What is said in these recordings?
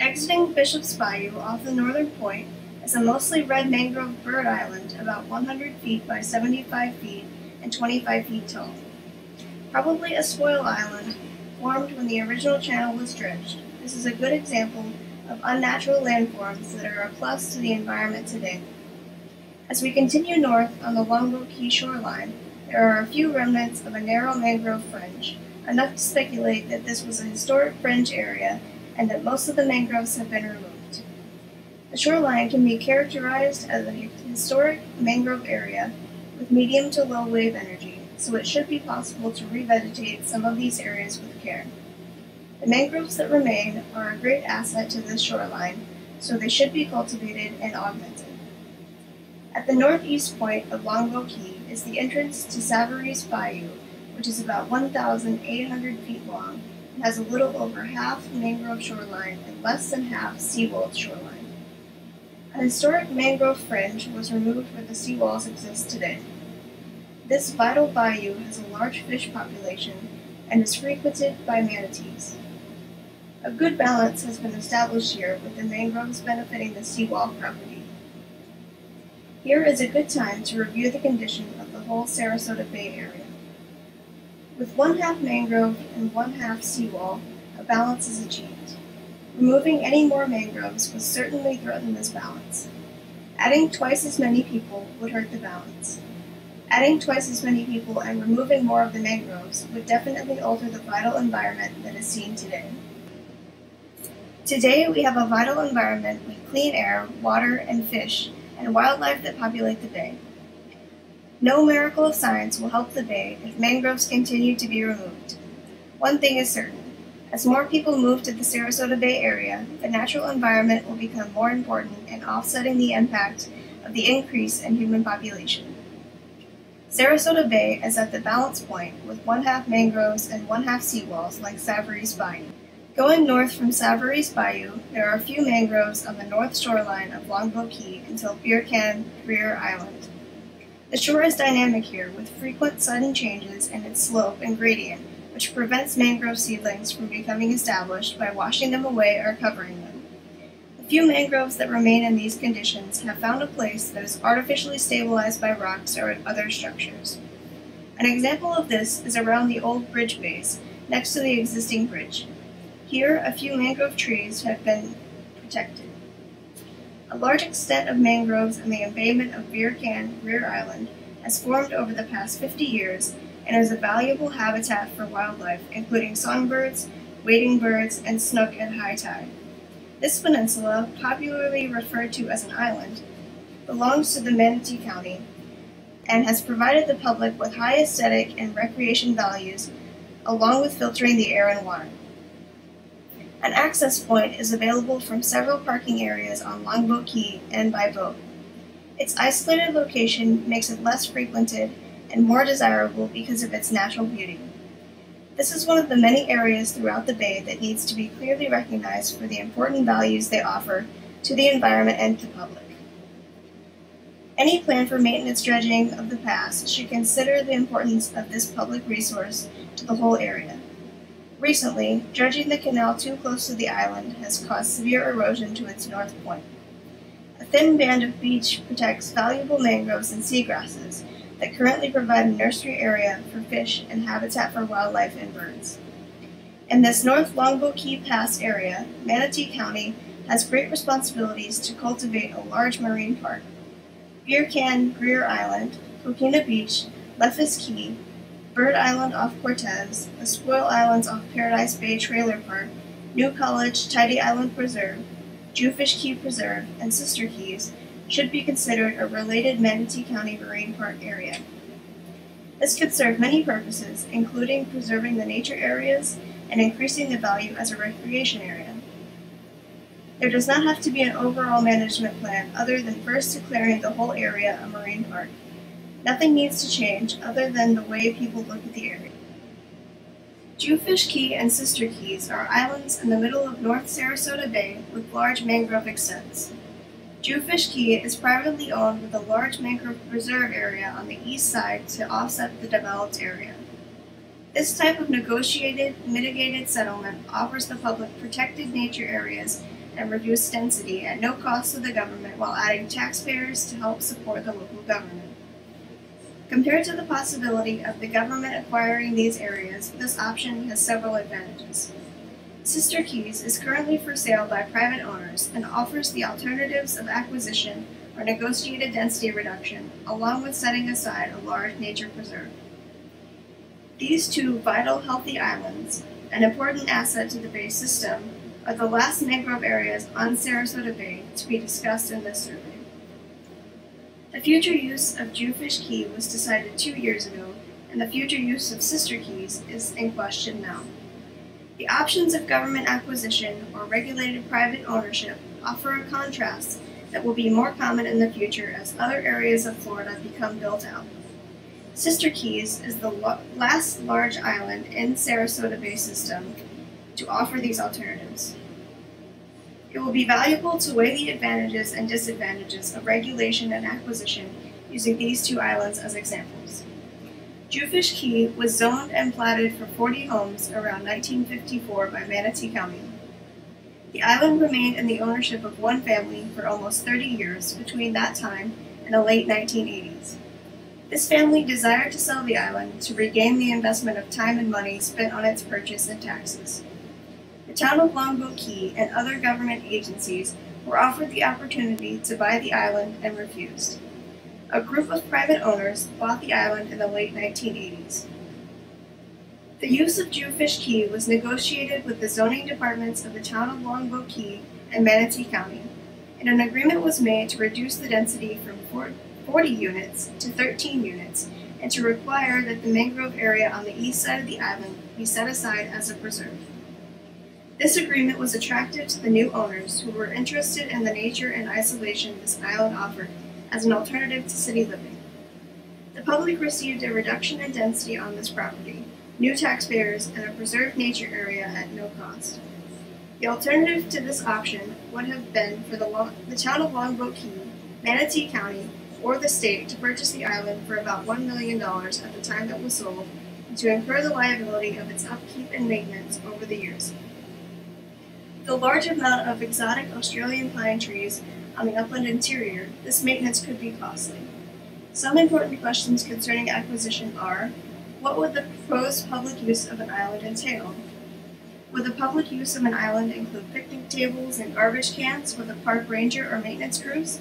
Exiting Bishop's Bayou off the northern point is a mostly red mangrove bird island about 100 feet by 75 feet and 25 feet tall. Probably a spoil island formed when the original channel was dredged. This is a good example of unnatural landforms that are a plus to the environment today. As we continue north on the Longboat Key shoreline, there are a few remnants of a narrow mangrove fringe, enough to speculate that this was a historic fringe area and that most of the mangroves have been removed. The shoreline can be characterized as a historic mangrove area with medium to low wave energy, so it should be possible to revegetate some of these areas with care. The mangroves that remain are a great asset to this shoreline, so they should be cultivated and augmented. At the northeast point of Longboat Key is the entrance to Savarese Bayou, which is about 1,800 feet long has a little over half mangrove shoreline and less than half seawalled shoreline. A historic mangrove fringe was removed where the seawalls exist today. This vital bayou has a large fish population and is frequented by manatees. A good balance has been established here with the mangroves benefiting the seawall property. Here is a good time to review the condition of the whole Sarasota Bay area. With one half mangrove and one half seawall, a balance is achieved. Removing any more mangroves would certainly threaten this balance. Adding twice as many people would hurt the balance. Adding twice as many people and removing more of the mangroves would definitely alter the vital environment that is seen today. Today, we have a vital environment with clean air, water, and fish, and wildlife that populate the bay. No miracle of science will help the bay if mangroves continue to be removed. One thing is certain as more people move to the Sarasota Bay area, the natural environment will become more important in offsetting the impact of the increase in human population. Sarasota Bay is at the balance point with one half mangroves and one half seawalls like Savarese Bayou. Going north from Savarese Bayou, there are a few mangroves on the north shoreline of Longboat Key until Beer Can Island. The shore is dynamic here, with frequent sudden changes in its slope and gradient, which prevents mangrove seedlings from becoming established by washing them away or covering them. The few mangroves that remain in these conditions have found a place that is artificially stabilized by rocks or other structures. An example of this is around the old bridge base, next to the existing bridge. Here, a few mangrove trees have been protected. A large extent of mangroves in the embayment of Beer Can Greer Island has formed over the past 50 years and is a valuable habitat for wildlife, including songbirds, wading birds, and snook at high tide. This peninsula, popularly referred to as an island, belongs to the Manatee County and has provided the public with high aesthetic and recreation values, along with filtering the air and water. An access point is available from several parking areas on Longboat Key and by boat. Its isolated location makes it less frequented and more desirable because of its natural beauty. This is one of the many areas throughout the bay that needs to be clearly recognized for the important values they offer to the environment and the public. Any plan for maintenance dredging of the past should consider the importance of this public resource to the whole area. Recently, dredging the canal too close to the island has caused severe erosion to its north point. A thin band of beach protects valuable mangroves and seagrasses that currently provide a nursery area for fish and habitat for wildlife and birds. In this North Longboat Key Pass area, Manatee County has great responsibilities to cultivate a large marine park. Beer Can Greer Island, Coquina Beach, Leffis Key, Bird Island off Cortez, the Spoil Islands off Paradise Bay Trailer Park, New College Tidy Island Preserve, Jewfish Key Preserve, and Sister Keys should be considered a related Manatee County Marine Park area. This could serve many purposes, including preserving the nature areas and increasing the value as a recreation area. There does not have to be an overall management plan other than first declaring the whole area a marine park. Nothing needs to change other than the way people look at the area. Jewfish Key and Sister Keys are islands in the middle of North Sarasota Bay with large mangrove extents. Jewfish Key is privately owned with a large mangrove preserve area on the east side to offset the developed area. This type of negotiated, mitigated settlement offers the public protected nature areas and reduced density at no cost to the government while adding taxpayers to help support the local government. Compared to the possibility of the government acquiring these areas, this option has several advantages. Sister Keys is currently for sale by private owners and offers the alternatives of acquisition or negotiated density reduction, along with setting aside a large nature preserve. These two vital, healthy islands, an important asset to the Bay system, are the last mangrove areas on Sarasota Bay to be discussed in this survey. The future use of Jewfish Key was decided two years ago, and the future use of Sister Keys is in question now. The options of government acquisition or regulated private ownership offer a contrast that will be more common in the future as other areas of Florida become built out. Sister Keys is the last large island in Sarasota Bay system to offer these alternatives. It will be valuable to weigh the advantages and disadvantages of regulation and acquisition using these two islands as examples. Jewfish Key was zoned and platted for 40 homes around 1954 by Manatee County. The island remained in the ownership of one family for almost 30 years between that time and the late 1980s. This family desired to sell the island to regain the investment of time and money spent on its purchase and taxes. The town of Longboat Key and other government agencies were offered the opportunity to buy the island and refused. A group of private owners bought the island in the late 1980s. The use of Jewfish Key was negotiated with the zoning departments of the town of Longboat Key and Manatee County, and an agreement was made to reduce the density from 40 units to 13 units and to require that the mangrove area on the east side of the island be set aside as a preserve. This agreement was attractive to the new owners who were interested in the nature and isolation this island offered as an alternative to city living. The public received a reduction in density on this property, new taxpayers, and a preserved nature area at no cost. The alternative to this option would have been for the, Long- the town of Longboat Key, Manatee County, or the state to purchase the island for about $1 million at the time it was sold and to incur the liability of its upkeep and maintenance over the years. The large amount of exotic Australian pine trees on the upland interior, this maintenance could be costly. Some important questions concerning acquisition are what would the proposed public use of an island entail? Would the public use of an island include picnic tables and garbage cans with a park ranger or maintenance crews?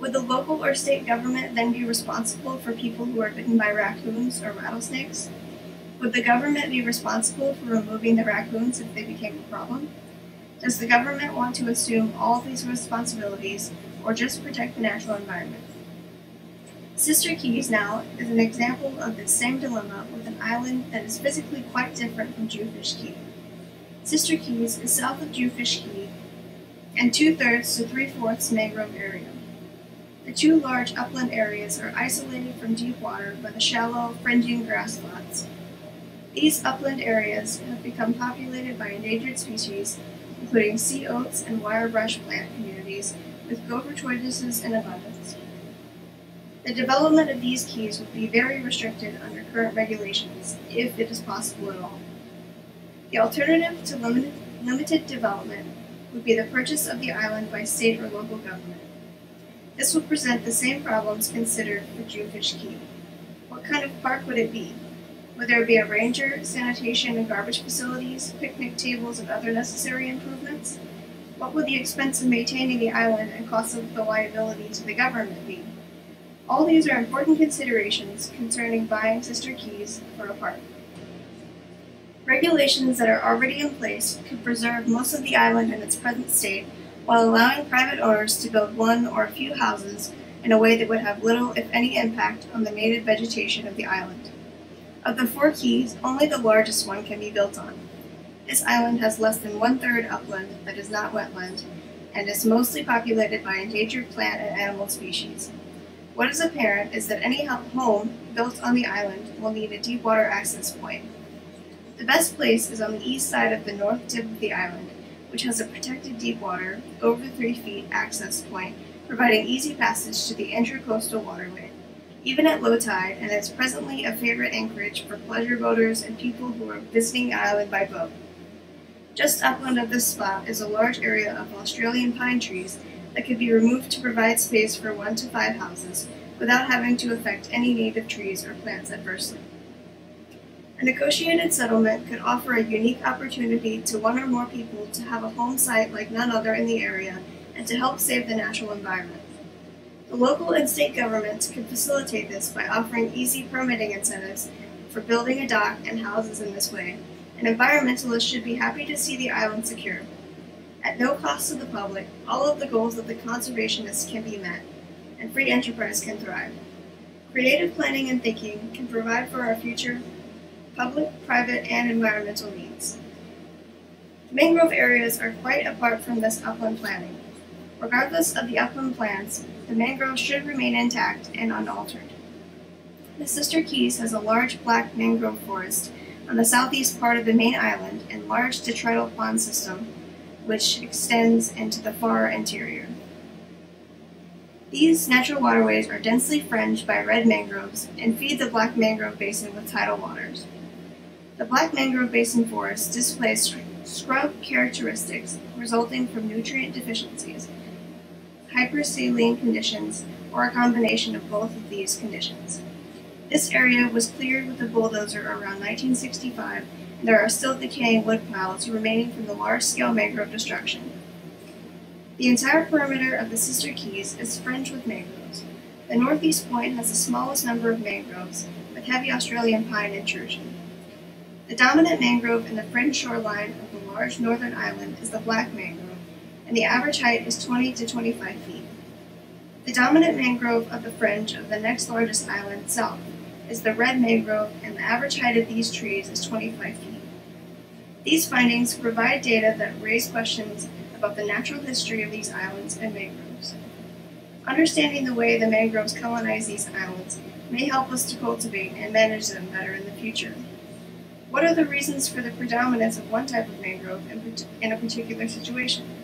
Would the local or state government then be responsible for people who are bitten by raccoons or rattlesnakes? Would the government be responsible for removing the raccoons if they became a problem? Does the government want to assume all these responsibilities or just protect the natural environment? Sister Keys now is an example of this same dilemma with an island that is physically quite different from Jewfish Key. Sister Keys is south of Jewfish Key and two thirds to three fourths mangrove area. The two large upland areas are isolated from deep water by the shallow, fringing grass flats. These upland areas have become populated by endangered species, including sea oats and wire brush plant communities, with gopher tortoises in abundance. The development of these keys would be very restricted under current regulations, if it is possible at all. The alternative to limited, limited development would be the purchase of the island by state or local government. This would present the same problems considered for Jewfish Key. What kind of park would it be? Would there be a ranger, sanitation and garbage facilities, picnic tables, and other necessary improvements? What would the expense of maintaining the island and cost of the liability to the government be? All these are important considerations concerning buying sister keys for a park. Regulations that are already in place could preserve most of the island in its present state while allowing private owners to build one or a few houses in a way that would have little, if any, impact on the native vegetation of the island. Of the four keys, only the largest one can be built on. This island has less than one third upland that is not wetland and is mostly populated by endangered plant and animal species. What is apparent is that any home built on the island will need a deep water access point. The best place is on the east side of the north tip of the island, which has a protected deep water, over 3 feet access point, providing easy passage to the intracoastal waterway. Even at low tide, and is presently a favorite anchorage for pleasure boaters and people who are visiting the island by boat. Just upland of this spot is a large area of Australian pine trees that could be removed to provide space for one to five houses without having to affect any native trees or plants adversely. A negotiated settlement could offer a unique opportunity to one or more people to have a home site like none other in the area and to help save the natural environment. The local and state governments could facilitate this by offering easy permitting incentives for building a dock and houses in this way, and environmentalists should be happy to see the island secure. At no cost to the public, all of the goals of the conservationists can be met, and free enterprise can thrive. Creative planning and thinking can provide for our future public, private, and environmental needs. Mangrove areas are quite apart from this upland planning. Regardless of the upland plans, the mangrove should remain intact and unaltered. The Sister Keys has a large black mangrove forest on the southeast part of the main island and large detrital pond system which extends into the far interior. These natural waterways are densely fringed by red mangroves and feed the Black Mangrove Basin with tidal waters. The Black Mangrove Basin forest displays scrub characteristics resulting from nutrient deficiencies, hypersaline conditions, or a combination of both of these conditions. This area was cleared with a bulldozer around 1965, and there are still decaying wood piles remaining from the large-scale mangrove destruction. The entire perimeter of the Sister Keys is fringed with mangroves. The northeast point has the smallest number of mangroves, with heavy Australian pine intrusion. The dominant mangrove in the fringe shoreline of the large northern island is the black mangrove, and the average height is 20 to 25 feet. The dominant mangrove of the fringe of the next largest island, south, is the red mangrove, and the average height of these trees is 25 feet. These findings provide data that raise questions about the natural history of these islands and mangroves. Understanding the way the mangroves colonize these islands may help us to cultivate and manage them better in the future. What are the reasons for the predominance of one type of mangrove in, a particular situation?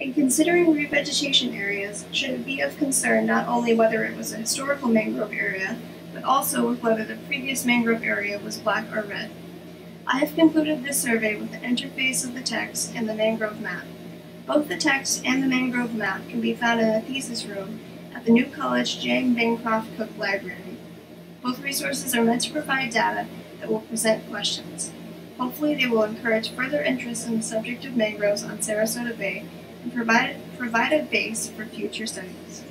In considering revegetation areas, should it be of concern not only whether it was a historical mangrove area, but also with whether the previous mangrove area was black or red. I have concluded this survey with the interface of the text and the mangrove map. Both the text and the mangrove map can be found in the thesis room at the New College J. Bancroft Cook Library. Both resources are meant to provide data that will present questions. Hopefully, they will encourage further interest in the subject of mangroves on Sarasota Bay and provide, provide a base for future studies.